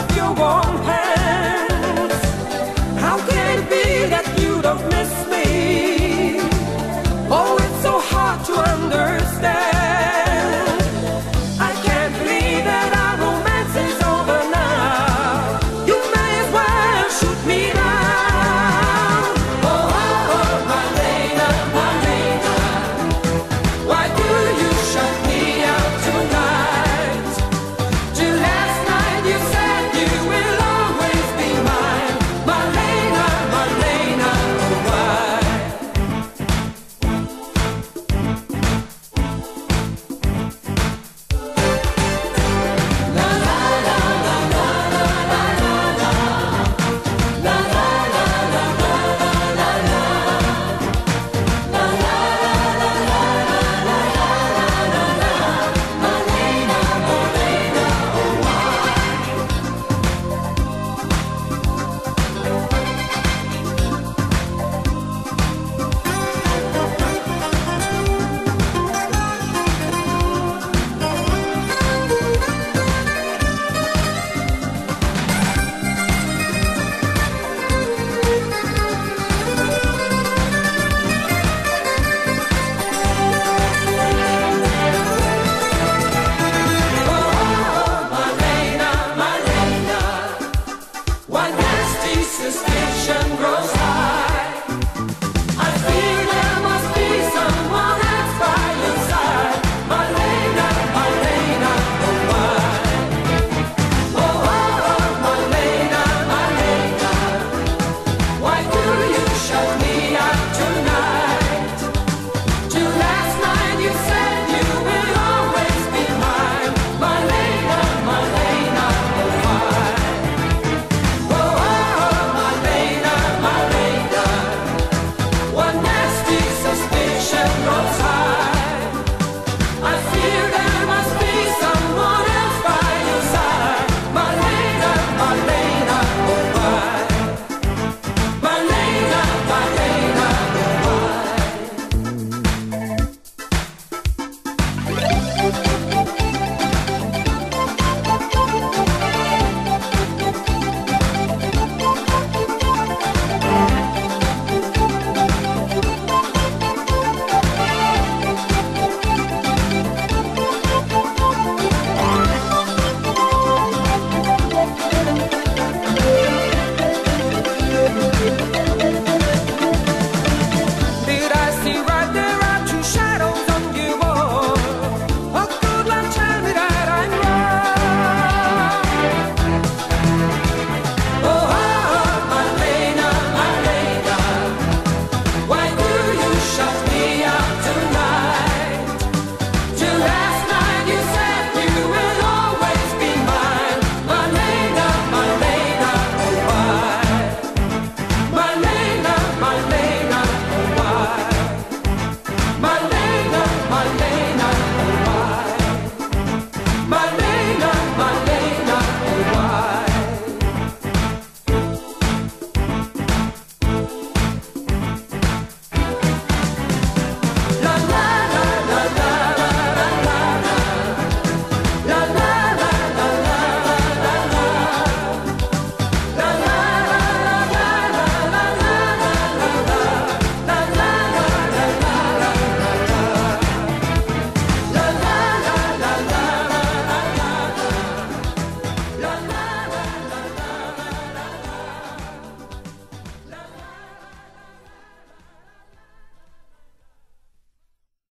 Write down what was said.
love you want.